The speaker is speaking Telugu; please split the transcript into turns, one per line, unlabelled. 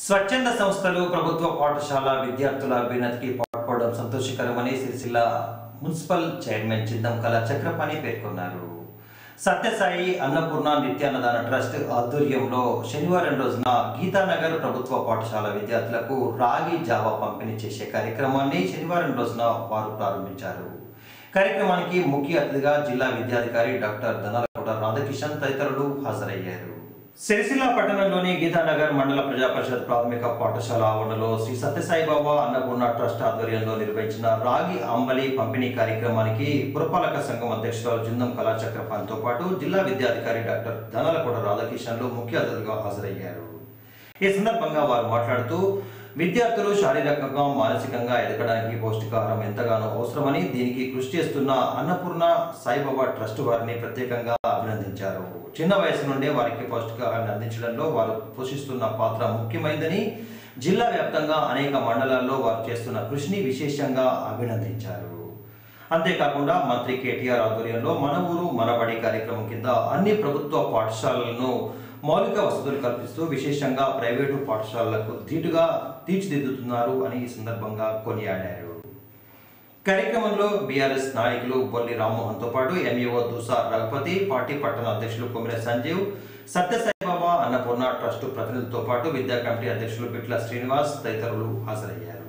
స్వచ్ఛంద సంస్థలు ప్రభుత్వ పాఠశాల విద్యార్థుల అభ్యున్నతికి పాల్పడడం సంతోషకరమని సిరిసిల్ల మున్సిపల్ చైర్మన్ చిందంకల చక్రపాణి పేర్కొన్నారు. సత్యసాయి అన్నపూర్ణ నిత్యాన్నదాన ట్రస్ట్ ఆధ్వర్యంలో శనివారం రోజున గీతానగర్ ప్రభుత్వ పాఠశాల విద్యార్థులకు రాగి జావా పంపిణీ చేసే కార్యక్రమాన్ని శనివారం రోజున వారు ప్రారంభించారు. కార్యక్రమానికి ముఖ్య అతిథిగా జిల్లా విద్యాధికారి డాక్టర్ ధనలకోట రాధాకిషన్ తదితరులు హాజరయ్యారు. సిరిసిల్ల పట్టణంలోని గీతానగర్ మండల ప్రజా పరిషత్ ప్రాథమిక పాఠశాల ఆవరణలో శ్రీ సత్యసాయిబాబా అన్నపూర్ణ ట్రస్ట్ ఆధ్వర్యంలో నిర్వహించిన రాగి అంబలి పంపిణీ కార్యక్రమానికి పురపాలక సంఘం అధ్యక్షురాలు జిందం కళాచక్రపాన్తో పాటు జిల్లా విద్యాధికారి డాక్టర్ ధనలకోట రాధాకిషన్లు ముఖ్య అతిథిగా హాజరయ్యారు. ఈ సందర్భంగా వారు మాట్లాడుతూ విద్యార్థులు శారీరకంగా మానసికంగా ఎదగడానికి పౌష్టికాహారం ఎంతగానో అవసరమని దీనికి కృషి చేస్తున్న అన్నపూర్ణ సాయిబాబా ట్రస్ట్ వారిని ప్రత్యేకంగా అభినందించారు. చిన్న వయసు నుండే వారికి పౌష్టికాహారాన్ని అందించడంలో వారు పోషిస్తున్న పాత్ర ముఖ్యమైనదని జిల్లా వ్యాప్తంగా అనేక మండలాల్లో వారు చేస్తున్న కృషిని విశేషంగా అభినందించారు. అంతేకాకుండా మంత్రి కేటీఆర్ ఆధ్వర్యంలో మన ఊరు మనబడి కార్యక్రమం కింద అన్ని ప్రభుత్వ పాఠశాలలను మౌలిక వసతులు కల్పిస్తూ విశేషంగా ప్రైవేటు పాఠశాలలకు ధీటుగా తీర్చిదిద్దుతున్నారు అని ఈ సందర్భంగా కొనియాడారు. కార్యక్రమంలో బీఆర్ఎస్ నాయకులు బొల్లి రామ్మోహన్తో పాటు ఎంఈఓ దుసా రఘుపతి పార్టీ పట్టణ అధ్యక్షులు కొమిర సంజీవ్ సత్యసాయిబాబా అన్నపూర్ణ ట్రస్టు ప్రతినిధులతో పాటు విద్యా కమిటీ అధ్యక్షులు బిట్ల శ్రీనివాస్ తదితరులు హాజరయ్యారు.